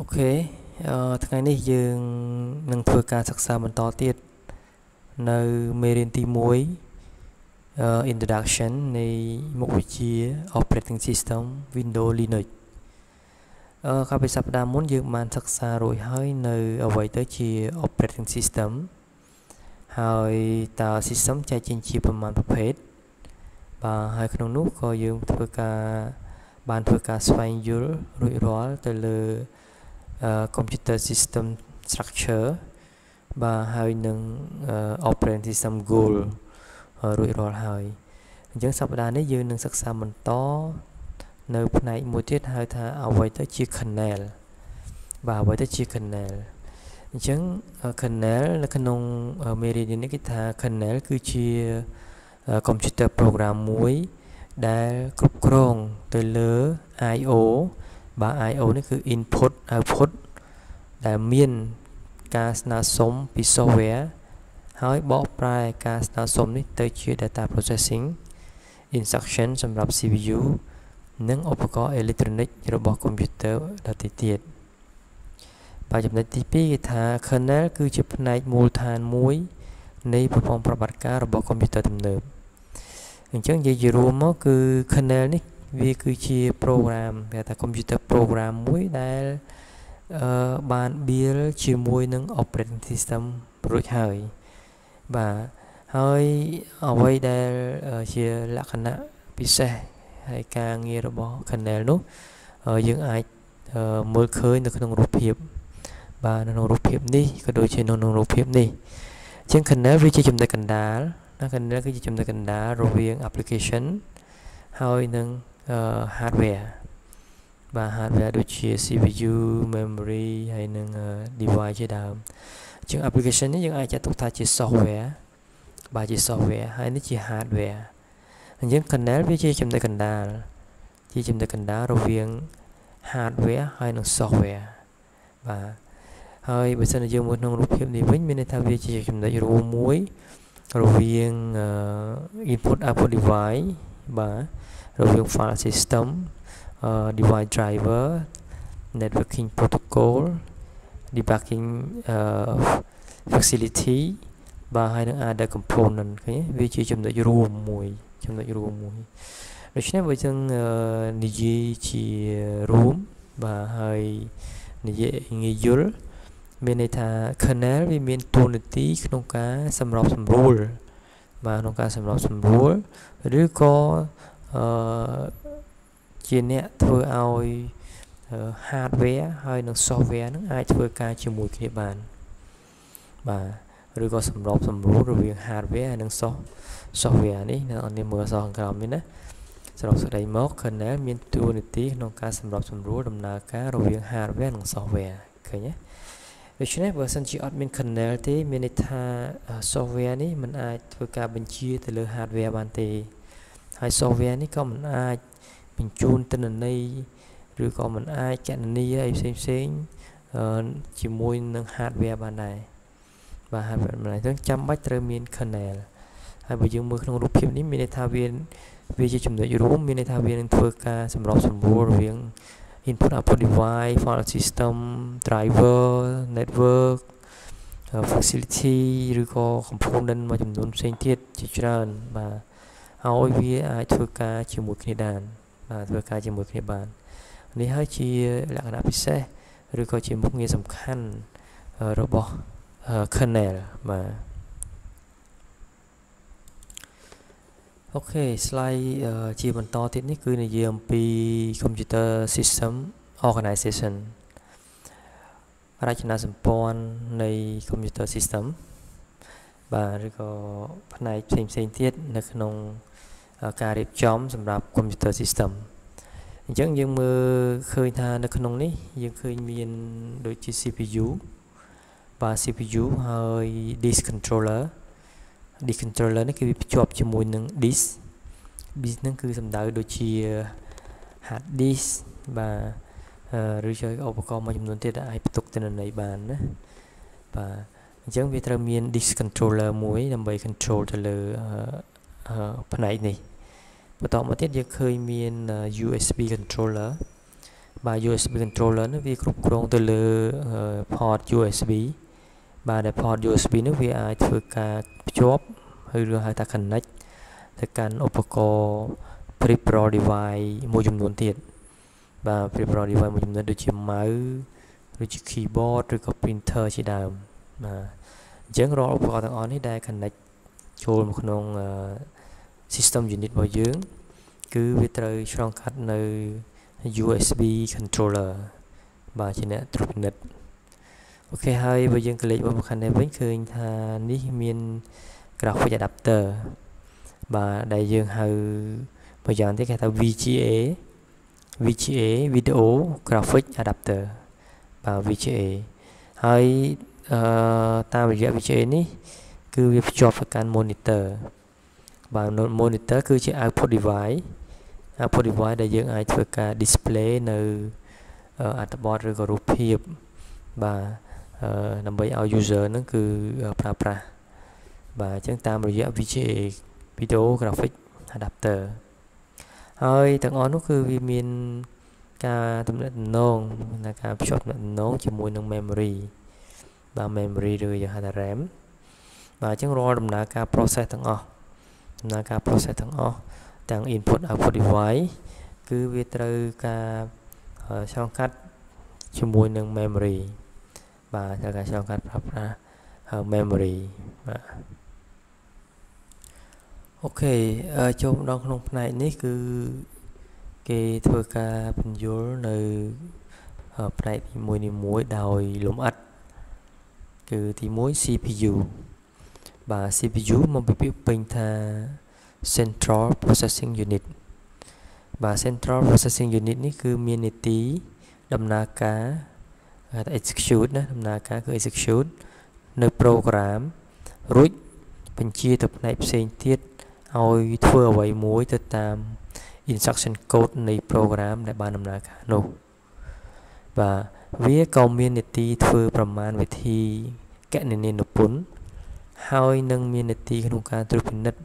អូខេអឺថ្ងៃនេះយើងនឹងធ្វើការសិក្សាបន្តទៀតនៅមេរៀនទី1អឺ introduction នៃមុខវិជ្ជា operating system Windows Linux អឺកាលពីសប្តាហ៍មុនយើងបានសិក្សារួចហើយនៅអ្វីទៅជា operating system ហើយតើ system ចែកចេញជាប្រមាណប្រភេទបាទហើយក្នុងនោះក៏យើងធ្វើការបានធ្វើការស្វែងយល់រួចរាល់ទៅលើ computer system structure បាទហើយនឹង operating system goal រួចរាល់ហើយអញ្ចឹងសប្តាហ៍នេះយើងនឹងសិក្សាបន្តនៅផ្នែកមួយទៀតហៅថាអ្វីទៅជា kernel បាទអ្វីទៅជា kernel អញ្ចឹង kernel នៅក្នុងមេរៀននេះគេថា kernel គឺជា computer program មួយដែលគ្រប់គ្រងទៅលើ IO បាទ IO នេះគឺ input output ដែលមានការស្នើសុំពី software ហើយបកប្រែការស្នើសុំនេះទៅជា data processing instruction សម្រាប់ CPU និងឧបករណ៍អេឡិចត្រូនិករបស់កុំព្យូទ័រដទៃទៀតបាទចំណុចទី2គេថា kernel គឺជាផ្នែកមូលដ្ឋានមួយនៃប្រព័ន្ធប្រតិបត្តិការរបស់កុំព្យូទ័រទំនើបអញ្ចឹងនិយាយជារួមមកគឺ kernel នេះ វាគឺជា program គេថា computer program មួយដែលអឺបាន build ជាមួយនឹង operating system រួចហើយបាទហើយអ្វីដែលជាលក្ខណៈពិសេសហើយការងាររបស់ kernel នោះយើងអាចមើលឃើញនៅក្នុងរូបភាពបាទនៅក្នុងរូបភាពនេះក៏ដូចជានៅក្នុងរូបភាពនេះអញ្ចឹង kernel វាជាចំណុចកណ្ដាលណា kernel គឺជាចំណុចកណ្ដាលរវាង application ហើយនឹង hardware បាទ hardware ដូចជា CPU memory ហើយនឹង device ជាដើមអញ្ចឹង application នេះយើងអាចចាត់ទុកថាជា software បាទជា software ហើយនេះជា hardware អញ្ចឹង kernel វាជាចំណុចកណ្ដាលជាចំណុចកណ្ដាលរវាង hardware ហើយនិង software បាទហើយបើសិនជាយើងមើលក្នុងរូបភាពនេះវិញមានន័យថាវាជាចំណុចរួមមួយរវាង input output device បាទ រវាង file system uh, device driver networking protocol debugging uh, facility បាទហើយនឹង other component ឃើញវាជាចំណុចរួមមួយចំណុចរួមមួយដូច្នេះបើយើងនិយាយជារួមបាទហើយនិយាយងាយយល់មានន័យថា kernel វាមានតួនាទីក្នុងការសម្របសម្រួលបាទក្នុងការសម្របសម្រួលឬក៏ អឺជាអ្នកធ្វើឲ្យ hardware ហើយនិង software នឹងអាចធ្វើការជាមួយគ្នាបានបាទឬក៏សម្របសម្រួលរវាង hardware ហើយនិង software នេះនៅនេះមើលអក្សរខាងក្រោមនេះណាសរុបសេចក្តីមក kernel មានតួនាទីក្នុងការសម្របសម្រួលដំណើរការរវាង hardware និង software ឃើញទេដូច្នេះបើសិនជាអត់មាន kernel ទេ មានន័យថា software នេះมันអាចធ្វើការបញ្ជាទៅលើ hardware បានទេ ហើយ software នេះក៏មិនអាចបញ្ជូនទិន្នន័យឬក៏មិនអាចកណនីអីផ្សេងផ្សេងជាមួយនឹង hardware បានដែរបាទ hardware មិនអញ្ចឹងចាំបាច់ត្រូវមាន kernel ហើយបើយើងមើលក្នុងរូបភាពនេះមានន័យថាវាវាជាចំណុចរួមមានន័យថាវានឹងធ្វើការសម្របសម្រួលរវាង input output device file system driver network facility ឬក៏ component មួយចំនួនផ្សេងទៀតជាច្រើនបាទ ហើយវាអាចធ្វើការជាមួយគ្នាបានបាទធ្វើការជាមួយគ្នាបាននេះហើយជាលក្ខណៈពិសេសឬក៏ជាមុខងារសំខាន់របស់ kernel បាទអូខេ slide ជាបន្តទៀតនេះគឺនិយាយអំពី computer system organization រចនាសម្ព័ន្ធនៃ computer system បាទឬក៏ផ្នែកផ្សេងផ្សេងទៀតនៅក្នុងការរៀបចំសម្រាប់ computer system អញ្ចឹងយើងមើលឃើញថានៅក្នុងនេះយើងឃើញមានដូចជា CPU បាទ CPU ហើយ disk controller disk controller នេះគឺវាភ្ជាប់ជាមួយនឹង disk disk ហ្នឹងគឺសំដៅដូចជា hard disk បាទឬជាឧបករណ៍មួយចំនួនទៀតដែលអាចផ្ទុកទិន្នន័យបានណាបាទ អញ្ចឹងវាត្រូវមាន disk controller មួយដើម្បី control ទៅលើផ្នែកនេះបន្តមកទៀតយើងឃើញមាន USB controller បាទ USB controller នេះវាគ្រប់គ្រងទៅលើ port USB បាទដែល port USB នេះវាអាចធ្វើការភ្ជាប់ឬហៅថា connect ទៅកាន់ឧបករណ៍ peripheral device មួយចំនួនទៀតបាទ peripheral device មួយចំនួនដូចជា mouse ឬជា keyboard ឬក៏ printer ជាដើម បាទអញ្ចឹងរាល់ឧបករណ៍ទាំងអស់នេះដែល connect ចូលមកក្នុង system unit របស់យើង គឺវាត្រូវឆ្លងកាត់នៅ USB controller បាទជាអ្នកត្រួតពិនិត្យអូខេហើយបើយើងកលេចមកខាងនេះវិញឃើញថានេះមាន graphic adapter បាទដែលយើងហៅប្រយ៉ាងទៀតគេថា VGA VGA Video Graphic Adapter បាទ VGA ហើយ អឺតាមរយៈ VGA នេះ គឺវាភ្ជាប់ទៅកាន់ monitor បាទ monitor គឺជា output device output device ដែលយើងអាចធ្វើការ display នៅអត្ថបទឬក៏រូបភាពបាទដើម្បីឲ្យ user ហ្នឹងគឺប្រើប្រាស់បាទអញ្ចឹងតាមរយៈ VGA video graphic adapter ហើយទាំងអស់នោះគឺវាមានការទំនាក់ទំនងនៃការភ្ជាប់ទំនាក់ទំនងជាមួយនឹង memory បាទ memory ឬយើងហៅថា RAM បាទអញ្ចឹងរាល់ដំណើរការ process ទាំងអស់ដំណើរការ process ទាំងអស់ទាំង input output device គឺវាត្រូវការឆ្លងកាត់ជាមួយនឹង memory បាទត្រូវការឆ្លងកាត់ប្រើប្រាស់ memory បាទអូខេចូលម្ដងក្នុងផ្នែកនេះគឺគេធ្វើការបញ្យល់នៅផ្នែកនីមួយនីមួយដោយលំអិត គឺទី1 CPU បាទ CPU មកពីពាក្យពេញថា Central Processing Unit បាទ Central Processing Unit នេះគឺមាននីតិដំណើរការហៅថា execute ណាដំណើរការគឺ execute នៅ program រួចបញ្ជាទៅផ្នែកផ្សេងទៀតឲ្យធ្វើអ្វីមួយទៅតាម instruction code នៃ program ដែលបានដំណើរការនោះបាទ វាក៏មាននីតិធ្វើប្រមាណវិធីកណនានុពន្ធហើយនឹងមាននីតិក្នុងការត្រួតពិនិត្យ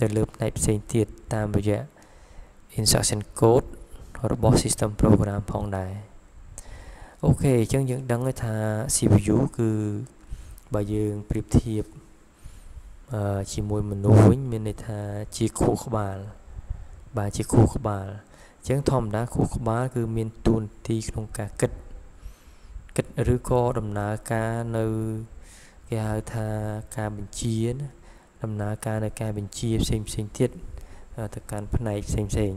ទៅលើផ្នែកផ្សេងទៀតតាមរយៈ instruction code របស់ system program ផងដែរអូខេអញ្ចឹងយើងដឹងថា CPU គឺបើយើងប្រៀបធៀបអឺជាមួយមនុស្សវិញមានន័យថាជាខួរក្បាល បាទជាខួរក្បាលអញ្ចឹងធម្មតាខួរក្បាលគឺមានទួនាទីក្នុងការគិត គិតឬក៏ដំណើរការនៅគេហៅថាការបញ្ជាណាដំណើរការនៅការបញ្ជាផ្សេងផ្សេងទៀតទៅកាន់ផ្នែកផ្សេងផ្សេង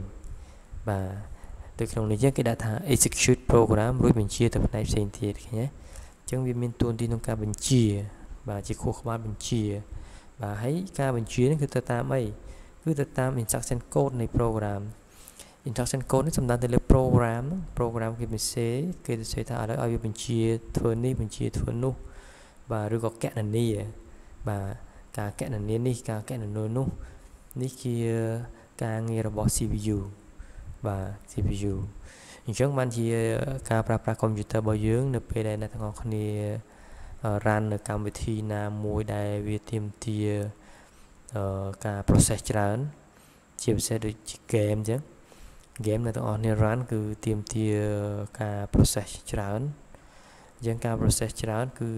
បាទទៅក្នុងនេះគេដាក់ថា execute program រួចបញ្ជាទៅផ្នែកផ្សេងទៀតឃើញទេអញ្ចឹងវាមានទួនាទីក្នុងការបញ្ជា បាទជាខួរក្បាលបញ្ជា បាទហើយការបញ្ជានេះគឺទៅតាមអីគឺទៅតាម instruction code នៃ program instruction code នេះសំដៅទៅលើ program program គេមិនសេគេទៅសេថាឥឡូវឲ្យវាបញ្ជាធ្វើនេះបញ្ជាធ្វើនោះបាទឬក៏កណនីបាទការកណនីនេះការកណនីនោះនេះជាការងាររបស់ CPU បាទ CPU អញ្ចឹងបានជាការប្រើប្រាស់កុំព្យូទ័ររបស់យើង នៅពេលដែលអ្នកទាំងអស់គ្នា run នៅកម្មវិធីណាមួយដែលវាទាមទារការ process ច្រើន ជាពិសេសដូចជា game អញ្ចឹង game នៅទាំងអស់គ្នា run គឺទាមទារការ process ច្រើនអញ្ចឹងការ process ច្រើន គឺ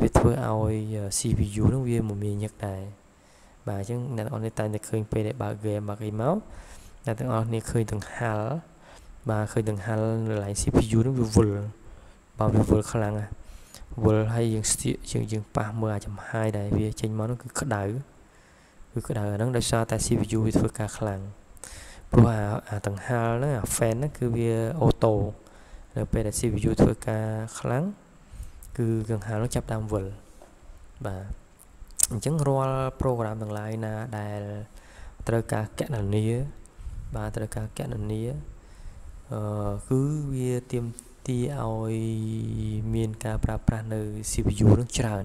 វាធ្វើឲ្យ CPU នឹងវាមមាញឹកដែរបាទអញ្ចឹងអ្នកនរនេះតែតែឃើញពេលដែលបើក game បើកអីមកអ្នកទាំងអស់គ្នាឃើញទាំងហាល់បាទឃើញទាំងហាល់នៅឡើង CPU នឹងវាវល់បាទវាវល់ខ្លាំងណាស់វល់ហើយយើងស្ទាកយើងយើងប៉ះមើលអាចំហាយដែលវាចេញមកនោះគឺក្តៅគឺក្តៅអាហ្នឹងដោយសារតែ CPU វាធ្វើការខ្លាំង ព្រោះអាអាដង្ហាលហ្នឹងអា fan ហ្នឹងគឺវាអូតូនៅពេលដែល CPU ធ្វើការខ្លាំងគឺកង្ហាលនោះចាប់ដើមវិលបាទអញ្ចឹងរាល់ program ទាំងឡាយណាដែលត្រូវការកណនាបាទត្រូវការកណនាអឺគឺវាទៀមទីឲ្យមានការប្រើប្រាស់នៅ CPU នឹងច្រើន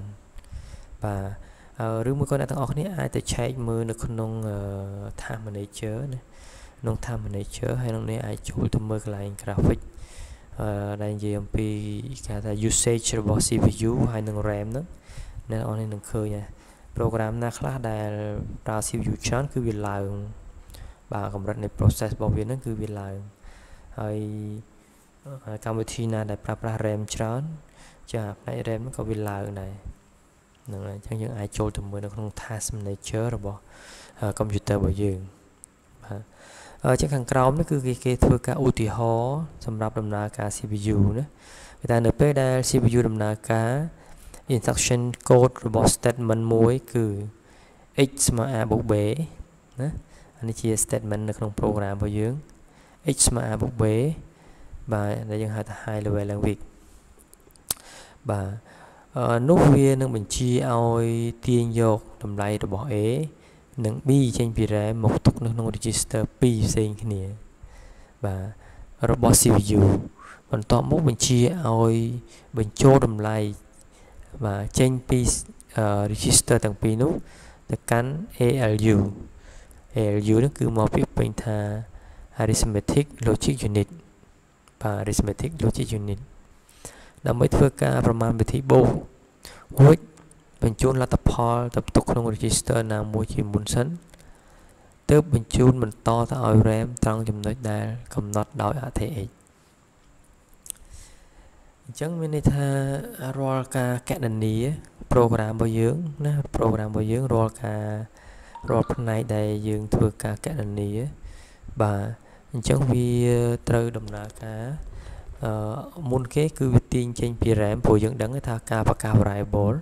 បាទឬមួយក៏អ្នកទាំងអស់គ្នាអាចទៅឆែកមើលនៅក្នុង Task Manager ណា ក្នុង Task Manager ហើយក្នុងនេះអាចចូលទៅមើលកន្លែង graphic អឺដែលនិយាយអំពីគេថា usage របស់ CPU ហើយនឹង RAM ហ្នឹងអ្នកនរនេះនឹងឃើញដែរ program ណាខ្លះដែលប្រើ CPU ច្រើនគឺវាឡើងបាទកម្រិតនៃ process របស់វាហ្នឹងគឺវាឡើងហើយកម្មវិធីណាដែលប្រើប្រាស់ RAM ច្រើនចាផ្នែក RAM ក៏វាឡើងដែរហ្នឹងហើយអញ្ចឹងយើងអាចចូលទៅមើលនៅក្នុង task manager របស់ computer របស់យើងបាទអញ្ចឹងខាងក្រោមនេះគឺគេគេធ្វើការឧទាហរណ៍សម្រាប់ដំណើរការ CPU ណាគេថានៅពេលដែល CPU ដំណើរការ instruction code របស់ statement មួយគឺ x ស្មើ a បូក b ណាអានេះជា statement នៅក្នុង program របស់យើង x ស្មើ a បូក b បាទដែលយើងហៅថា high level language បាទនោះវានឹងបញ្ជាឲ្យទាញយកតម្លៃរបស់ A និង B ចេញពី RAM មកទុកនៅក្នុង register 2ផ្សេងគ្នា បាទរបស់ CPU បន្ទាប់មកបញ្ជាឲ្យបញ្ចូលតម្លៃបាទចេញពី register ទាំងពីរនោះទៅកាន់ ALU ALU នោះគឺមកពីពេញថា arithmetic logic unit បាទ arithmetic logic unit ដើម្បីធ្វើការប្រមាណវិធីបូករួច បញ្ជូនលទ្ធផលទៅទុកក្នុង register ណាមួយជាមុនសិនទើបបញ្ជូនបន្តទៅឲ្យ RAM ត្រង់ចំណុចដែលកំណត់ដោយ ATX អញ្ចឹងមានន័យថារាល់ការកណនា program របស់យើងណា program របស់យើងរាល់ការរាល់ផ្នែកដែលយើងធ្វើការកណនាបាទអញ្ចឹងវាត្រូវដំណើរការអឺមុនគេគឺវាទាញចេញពី RAM ព្រោះយើងដឹងថាការប្រកាស variable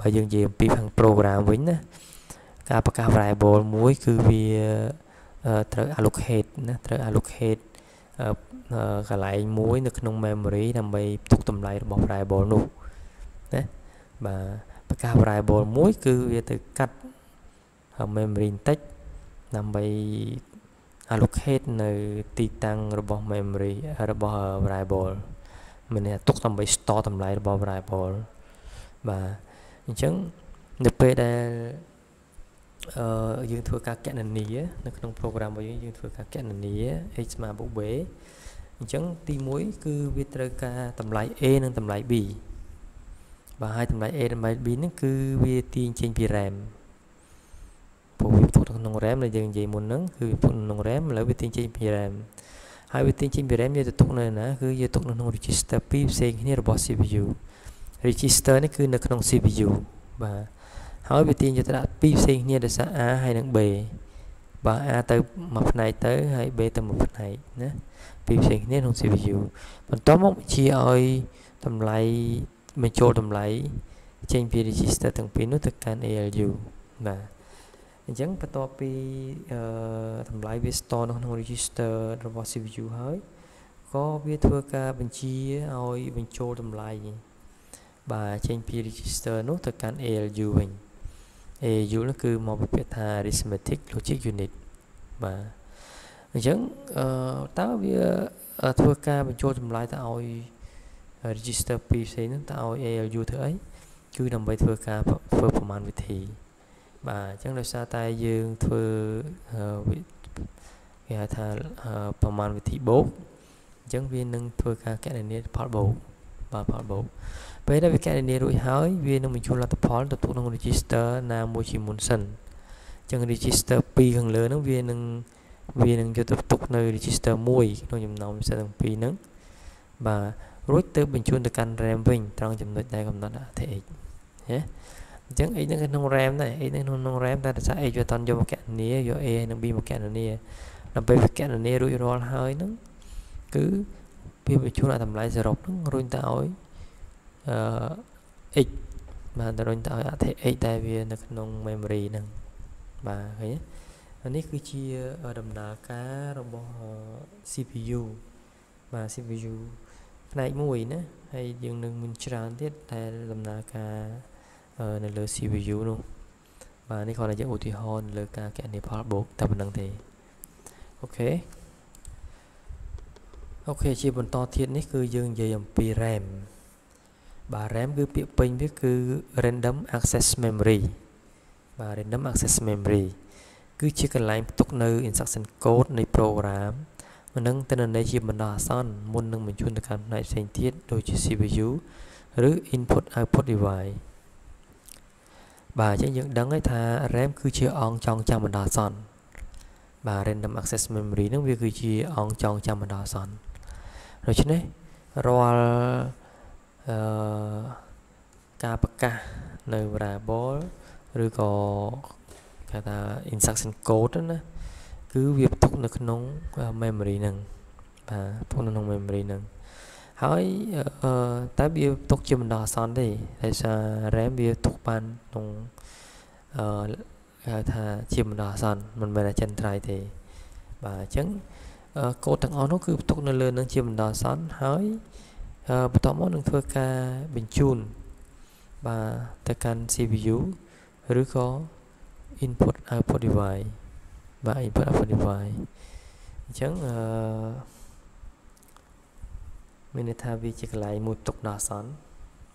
បើយើងនិយាយអំពីខាង program វិញណាការប្រកាស variable មួយគឺវាត្រូវ allocate ណាត្រូវ allocate កន្លែងមួយនៅក្នុង memory ដើម្បីទុកតម្លៃរបស់ variable នោះណាបាទប្រកាស variable មួយគឺវាទៅកាត់ memory បន្តិចដើម្បី allocate នៅទីតាំងរបស់ memory របស់ variable មានន័យថាទុកដើម្បី store តម្លៃរបស់ variable បាទ អញ្ចឹងនៅពេលដែលអឺយើងធ្វើការកណនានៅក្នុង program របស់យើងយើងធ្វើការកណនា x ស្មើ b អញ្ចឹងទី1គឺវាត្រូវការតម្លៃ a និងតម្លៃ b បាទហើយតម្លៃ a តម្លៃ b ហ្នឹងគឺវាទាញចេញពី RAM ព្រោះវាផ្ទុកក្នុង RAM ដែលយើងនិយាយមុនហ្នឹងគឺវាផ្ទុកក្នុង RAM ឥឡូវវាទាញចេញពី RAM ហើយវាទាញចេញពី RAM យកទៅទុកនៅណាគឺយកទុកនៅក្នុង register 2ផ្សេងគ្នារបស់ CPU register នេះគឺនៅក្នុង CPU បាទហើយវាទាញយកទៅដាក់ពីរផ្សេងគ្នាដោយសារ A ហើយនិង B បាទ A ទៅមួយផ្នែកទៅហើយ B ទៅមួយផ្នែកណាពីរផ្សេងគ្នាក្នុង CPU បន្ទាប់មកបញ្ជាឲ្យតម្លៃបញ្ចូលតម្លៃចេញពី register ទាំងពីរនោះទៅកាន់ ALU បាទអញ្ចឹងបន្ទាប់ពីអឺតម្លៃវា store នៅក្នុង register របស់ CPU ហើយក៏វាធ្វើការបញ្ជាឲ្យបញ្ចូលតម្លៃ បាទចេញពី register នោះទៅកាន់ ALU វិញ ALU នោះគឺមកពីពាក្យថា arithmetic logic unit បាទអញ្ចឹងអឺតើវាធ្វើការបញ្ចូលចម្លើយទៅឲ្យ register 2ផ្សេងហ្នឹងទៅឲ្យ ALU ធ្វើអីគឺដើម្បីធ្វើការធ្វើប្រមាណវិធី បាទអញ្ចឹងដោយសារតែយើងធ្វើគេហៅថាប្រមាណវិធីបូកអញ្ចឹងវានឹងធ្វើការកណនាផលបូកបាទផលបូក ពេលដែលវាកណនារួចហើយវានឹងបញ្ចូលលទ្ធផលទៅក្នុង register ណាមួយជាមុនសិនអញ្ចឹង register 2ខាងលើហ្នឹងវានឹងវានឹងយកទៅទុកនៅ register 1ក្នុងចំណោម register ទាំងពីរហ្នឹងបាទរួចទៅបញ្ជូនទៅកាន់ RAM វិញត្រង់ចំណុចដែលកំណត់ ATX ណាអញ្ចឹង x នៅក្នុង RAM ដែរ x នៅក្នុង RAM តែដោយសារ x វាអត់យកមកកណនាយក a និង b មកកណនាដើម្បីវាកណនារួចរាល់ហើយហ្នឹងគឺវាបញ្ជូនអាតម្លៃសរុបហ្នឹងរុញទៅឲ្យ អឺ x បាទទៅរុញទៅឲ្យ ATX ដែលវានៅក្នុង memory ហ្នឹងបាទឃើញទេអានេះគឺជាដំណើរការរបស់ CPU បាទ CPU ផ្នែកមួយណាហើយយើងនឹងមានច្រើនទៀតតែដំណើរការនៅលើ CPU នោះបាទនេះគ្រាន់តែយើងឧទាហរណ៍លើការកណនាផលបូកតែប៉ុណ្្នឹងទេអូខេអូខេជាបន្តទៀតនេះគឺយើងនិយាយអំពី RAM បាទ RAM គឺពាក្យពេញវាគឺ random access memory បាទ random access memory គឺជាកន្លែងផ្ទុកនៅ instruction code នៃ program មិននឹងទិន្នន័យជាបណ្ដោះអាសន្នមុននឹងបញ្ជូនទៅកាន់ផ្នែកផ្សេងទៀតដូចជា CPU ឬ input output device បាទអញ្ចឹងយើងដឹងហើយថា RAM គឺជាអង្គចងចាំបណ្ដោះអាសន្នបាទ random access memory ហ្នឹងវាគឺជាអង្គចងចាំបណ្ដោះអាសន្នដូច្នេះរាល់ អឺការប្រកាសនៅ variable ឬក៏គេថា instruction code ណាគឺវាផ្ទុកនៅក្នុង memory ហ្នឹងបាទផ្ទុកនៅក្នុង memory ហ្នឹងហើយអឺតែវាទុកជាបណ្ដោះអាសន្នទេដោយសារ RAM វាទុកបានក្នុងអឺហៅថាជាបណ្ដោះអាសន្នមិនមែនចិនត្រៃទេបាទអញ្ចឹងកូដទាំងអស់នោះគឺផ្ទុកនៅលើនឹងជាបណ្ដោះអាសន្នហើយ បន្ទាប់មកនឹងធ្វើការបញ្ជូនបាទទៅកាន់ CPU ឬក៏ input output device បាទ input output device អញ្ចឹងអឺមានន័យថាវាជាកន្លែងមួយទុកដល់អាសន្ន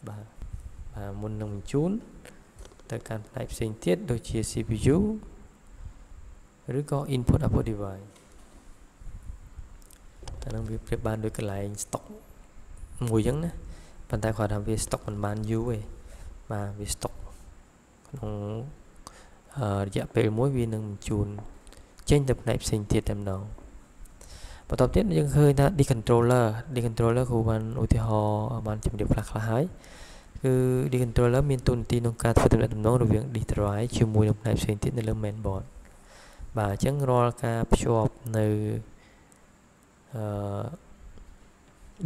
បាទបាទមុននឹងបញ្ជូនទៅកាន់ផ្នែកផ្សេងទៀតដូចជា CPU ឬក៏ input output device អានឹងវាប្រៀបបានដូចកន្លែង stock មួយអញ្ចឹងណាប៉ុន្តែគាត់ថាវា stock មិនបានយូរទេបាទវា stock ក្នុងរយៈពេលមួយវានឹងបញ្ជូនចេញទៅផ្នែកផ្សេងទៀតតែម្ដងបន្ទាប់ទៀតយើងឃើញថា D controller D controller គ្រូបានឧទាហរណ៍បានជម្រាបខ្លះខ្លះហើយគឺ D controller មានតួនាទីក្នុងការធ្វើទំនាក់ទំនងរវាង disk drive ជាមួយនឹងផ្នែកផ្សេងទៀតនៅលើ main board បាទអញ្ចឹងរាល់ការភ្ជាប់នៅអឺ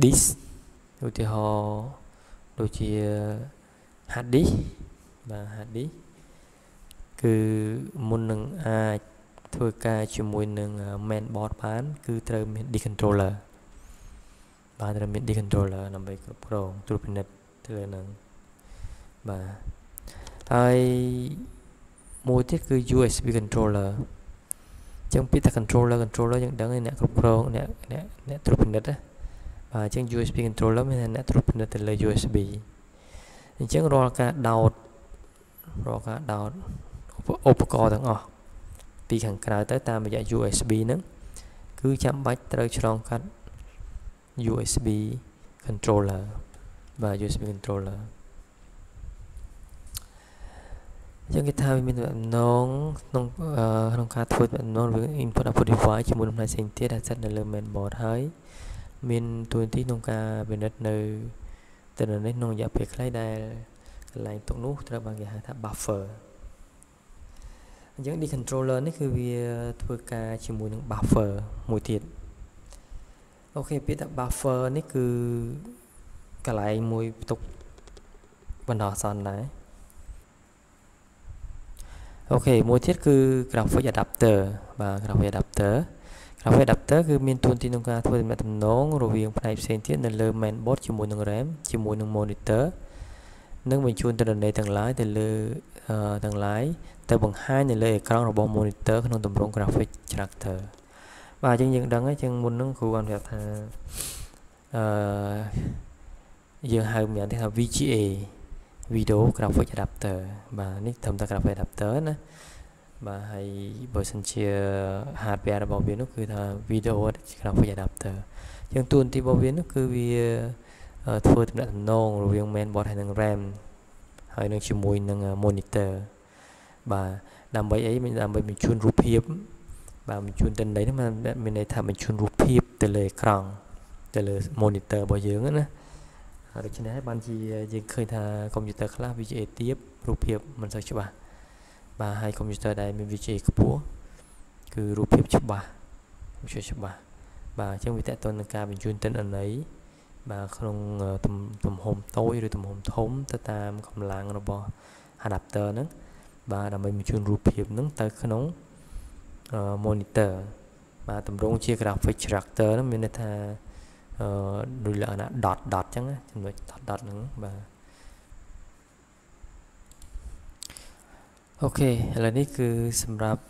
disk ឧទាហរណ៍ដូចជា hard disk បាទ hard disk គឺមុននឹងអាចធ្វើការជាមួយនឹង main board បាន គឺត្រូវមាន D controller បាទត្រូវមាន D controller ដើម្បីគ្រប់គ្រងត្រួតពិនិត្យទៅលើនឹងបាទហើយមួយទៀតគឺ USB controller ចឹងពីតែ controller controller យើងដឹងអ្នកគ្រប់គ្រងអ្នកអ្នកអ្នកត្រួតពិនិត្យណា បាទអញ្ចឹង USB controller មានអ្នកត្រួតពិនិត្យទៅលើ USB អញ្ចឹងរាល់ការដោតរាល់ការដោតឧបករណ៍ទាំងអស់ពីខាងក្រៅទៅតាមរយៈ USB ហ្នឹងគឺចាំបាច់ត្រូវឆ្លងកាត់ USB controller បាទ USB controller យើងគេថាវាមានដំណងក្នុងក្នុងការធ្វើដំណងរវាង input output device ជាមួយនឹងផ្នែកផ្សេងទៀតដែលស្ថិតនៅលើ main board ហើយ មានតួនាទីក្នុងការពិនិត្យនៅទៅនេះក្នុងរយៈពេលខ្លីដែលកន្លែងទុកនោះត្រូវបានគេហៅថា buffer អញ្ចឹង D controller នេះគឺវាធ្វើការជាមួយនឹង buffer មួយទៀត okay ពាក្យថា buffer នេះគឺកន្លែងមួយផ្ទុកបណ្ដោះអាសន្នដែរ okay មួយទៀតគឺ graphic adapter បាទ graphic adapter graphic adapter គឺមានតួនាទីក្នុងការធ្វើទំនាក់ទំនងរវាងផ្នែកផ្សេងទៀតនៅលើ main board ជាមួយនឹង RAM ជាមួយនឹង monitor និងបញ្ជូនទិន្នន័យទាំងឡាយទៅលើទាំងឡាយទៅបង្ហាញនៅលើអេក្រង់របស់ monitor ក្នុងទម្រង់ graphic character បាទអញ្ចឹងយើងដឹងហើយជាងមុនហ្នឹងគ្រូបានប្រាប់ថាអឺយើងហៅម្យ៉ាងទៀតថា VGA video graphic adapter បាទនេះត្រឹមតែ graphic adapter ណា បាទហើយបើសិនជា hardware របស់វានោះគឺថា video graphic adapter ជាងតួនាទីរបស់វានោះគឺវាធ្វើទំនាក់ទំនងរវាង mainboard ហើយនិង RAM ហើយនឹងជាមួយនឹង monitor បាទដើម្បីអីដើម្បីបញ្ជូនរូបភាពបាទបញ្ជូនទិន្នន័យហ្នឹងមានន័យថាបញ្ជូនរូបភាពទៅលើអេក្រង់ទៅលើ monitor របស់យើងណាដូច្នេះហើយបានជាយើងឃើញថាកុំព្យូទ័រខ្លះ VGA ទាបរូបភាពមិនសូវច្បាស់ បាទហើយកុំព្យូទ័រដែលមាន VGA ខ្ពស់គឺរូបភាពច្បាស់រូបភាពច្បាស់បាទអញ្ចឹងវាតទៅនឹងការបញ្ជូនទិន្នន័យបាទក្នុងទំហំតូចឬទំហំធំទៅតាមកម្លាំងរបស់ adapter ហ្នឹងបាទដើម្បីបញ្ជូនរូបភាពហ្នឹងទៅក្នុង monitor បាទតម្រង់ជា graphic character ហ្នឹងមានន័យថាអឺដូចលក្ខណៈ dot dot អញ្ចឹងចំណុច dot dot ហ្នឹងបាទ អូខេឥឡូវនេះគឺសម្រាប់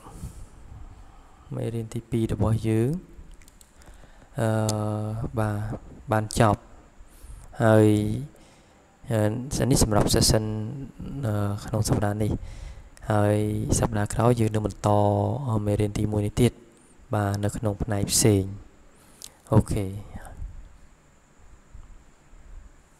មេរៀនទី2របស់យើងអឺបាទបានចប់ហើយនេះសម្រាប់ session ក្នុងសប្តាហ៍នេះហើយសប្តាហ៍ក្រោយយើងនឹងបន្តមេរៀនទី1នេះទៀតបាទនៅក្នុងផ្នែកផ្សេងអូខេ